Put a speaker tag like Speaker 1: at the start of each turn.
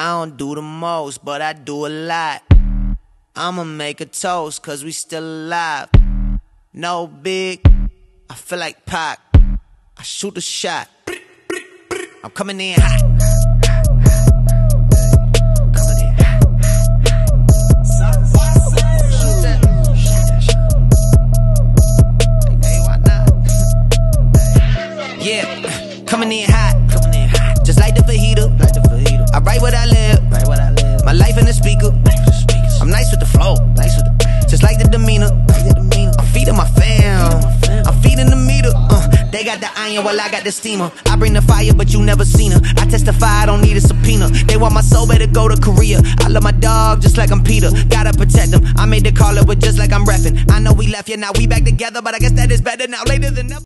Speaker 1: I don't do the most, but I do a lot. I'ma make a toast, cause we still alive. No big, I feel like Pac. I shoot a shot. I'm coming in hot. Coming in hot. Coming in hot. Just like the fajita. Got the iron while I got the steamer. I bring the fire, but you never seen her. I testify, I don't need a subpoena. They want my soul, better go to Korea. I love my dog just like I'm Peter. Gotta protect them. I made the call, it just like I'm repping. I know we left, yeah, now we back together, but I guess that is better now. Later than never.